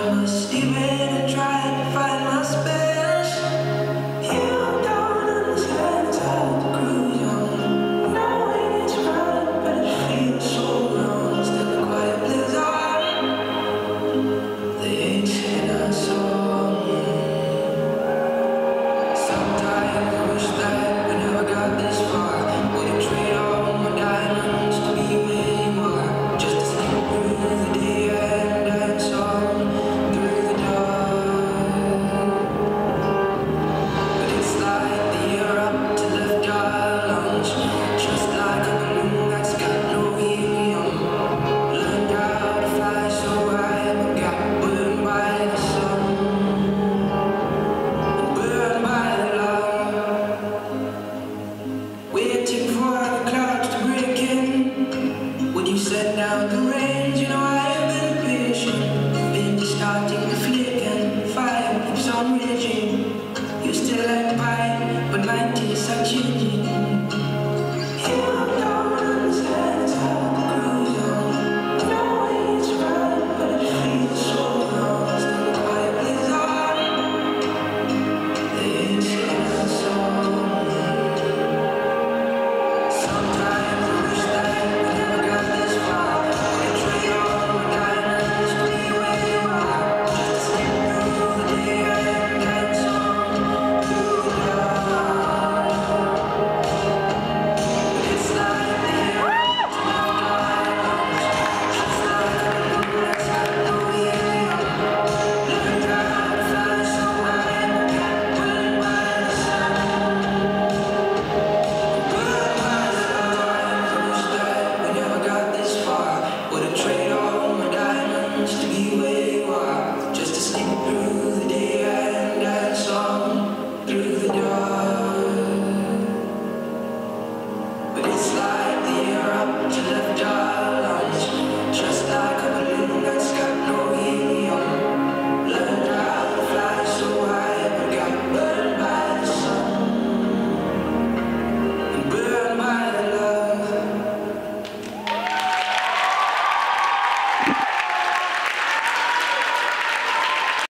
I was stupid and tried to find my space. out the rain. to the dark.